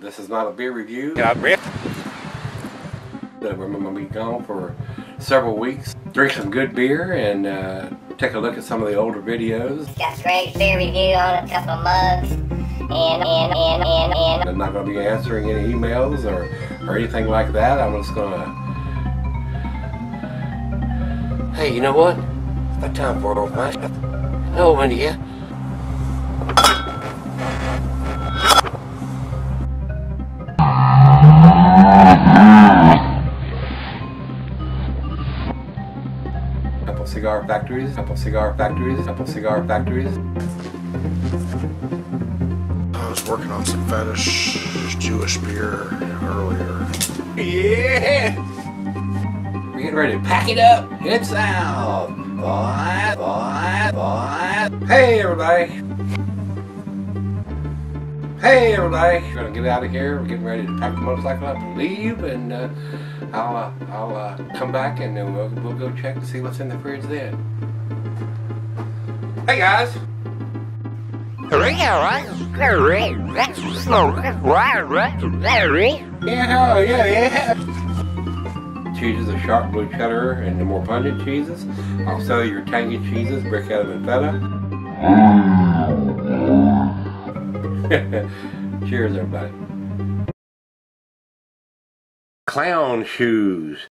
This is not a beer review. Yeah, Rick. Uh, We're going to be gone for several weeks. Drink some good beer and uh, take a look at some of the older videos. Got a great beer review on a couple of mugs. And, and, and, and, and. I'm not going to be answering any emails or, or anything like that. I'm just going to. Hey, you know what? It's got time for it, man. Hello, India. Couple cigar factories, couple cigar factories, couple cigar factories. I was working on some fetish Jewish beer earlier. Yeah! We're getting ready to pack it up. It's out. Bye, bye, bye. Hey, everybody. Hey, everybody. We're gonna get out of here. We're getting ready to pack the motorcycle up and leave, and uh, I'll uh, I'll uh, come back and then we'll we'll go check to see what's in the fridge then. Hey, guys. Yeah, yeah, yeah. Cheeses are sharp blue cheddar and the more pungent cheeses. I'll sell you your tangy cheeses, brick out and feta. Cheers, everybody. Clown shoes.